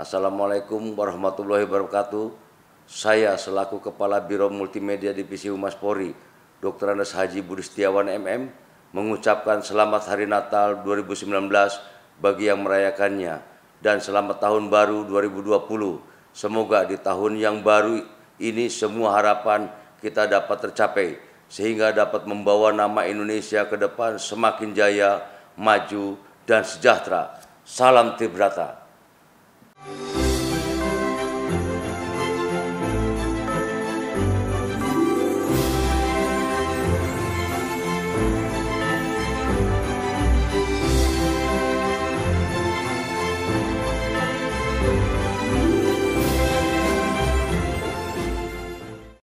Assalamualaikum warahmatullahi wabarakatuh. Saya selaku Kepala Biro Multimedia Divisi Humas Polri, Dr. Andes Haji Budi Setiawan MM, mengucapkan selamat Hari Natal 2019 bagi yang merayakannya dan selamat tahun baru 2020. Semoga di tahun yang baru ini semua harapan kita dapat tercapai sehingga dapat membawa nama Indonesia ke depan semakin jaya, maju, dan sejahtera. Salam Tribrata. Thank you.